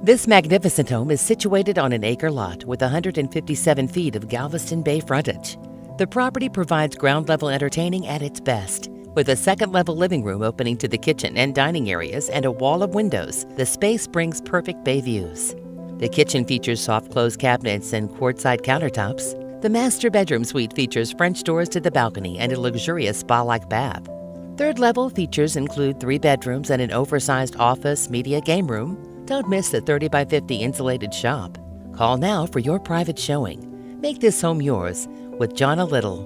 This magnificent home is situated on an acre lot with 157 feet of Galveston Bay frontage. The property provides ground level entertaining at its best. With a second level living room opening to the kitchen and dining areas and a wall of windows, the space brings perfect bay views. The kitchen features soft close cabinets and quartzite countertops. The master bedroom suite features French doors to the balcony and a luxurious spa like bath. Third level features include three bedrooms and an oversized office, media, game room. Don't miss the 30 by 50 insulated shop. Call now for your private showing. Make this home yours with Johnna Little.